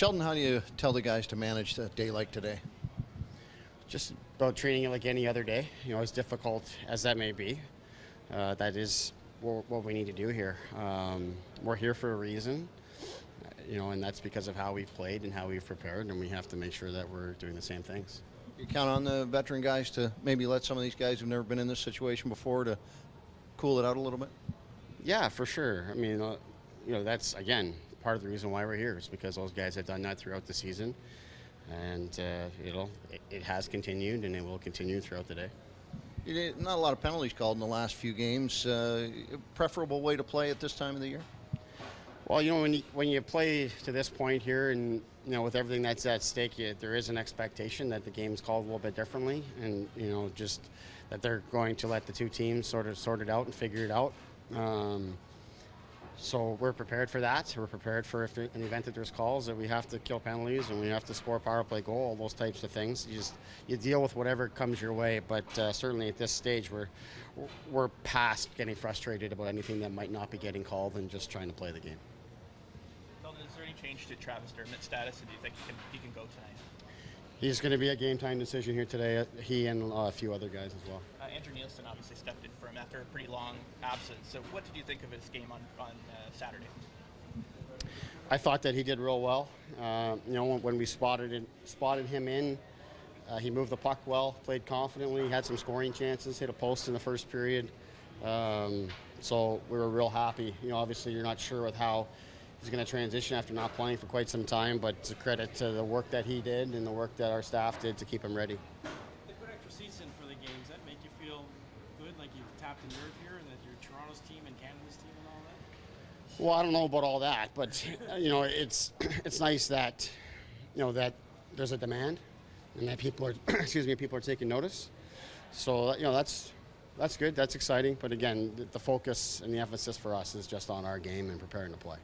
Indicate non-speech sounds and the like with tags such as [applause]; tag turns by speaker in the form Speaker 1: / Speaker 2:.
Speaker 1: Sheldon, how do you tell the guys to manage a day like today?
Speaker 2: just about treating it like any other day. You know, as difficult as that may be, uh, that is what, what we need to do here. Um, we're here for a reason, you know, and that's because of how we've played and how we've prepared, and we have to make sure that we're doing the same things.
Speaker 1: You count on the veteran guys to maybe let some of these guys who've never been in this situation before to cool it out a little bit.
Speaker 2: Yeah, for sure. I mean, uh, you know, that's again part of the reason why we're here is because those guys have done that throughout the season, and uh, you know, it, it has continued and it will continue throughout the day.
Speaker 1: Not a lot of penalties called in the last few games. Uh, preferable way to play at this time of the year?
Speaker 2: Well, you know, when you, when you play to this point here, and you know, with everything that's at stake, you, there is an expectation that the game's called a little bit differently, and you know, just that they're going to let the two teams sort of sort it out and figure it out. Um, so we're prepared for that. We're prepared for if in the event that there's calls that we have to kill penalties and we have to score a power play goal, all those types of things. You just you deal with whatever comes your way. But uh, certainly at this stage, we're we're past getting frustrated about anything that might not be getting called and just trying to play the game.
Speaker 3: Is there any change to Travis Dermott's status, and do you think he can, he can go tonight?
Speaker 2: He's going to be a game time decision here today. uh, He and uh, a few other guys as well.
Speaker 3: Uh, Andrew Nielsen obviously stepped in for him after a pretty long absence. So, what did you think of his game on, on uh, Saturday?
Speaker 2: I thought that he did real well. Uh, you know, when, we spotted it, spotted him in, uh, he moved the puck well, played confidently, had some scoring chances, hit a post in the first period. Um, so we were real happy. You know, obviously you're not sure with how he's going to transition after not playing for quite some time, but it's a credit to the work that he did and the work that our staff did to keep him ready.
Speaker 4: They put extra seats in for the games. That make you feel good, like you've tapped a nerve here, and that you're Toronto's team and Canada's team and all that.
Speaker 2: Well, I don't know about all that, but you know, it's [clears throat] it's nice that you know that there's a demand and that people are [clears throat] excuse me, people are taking notice. So you know, that's that's good. That's exciting. But again, the, the focus and the emphasis for us is just on our game and preparing to play.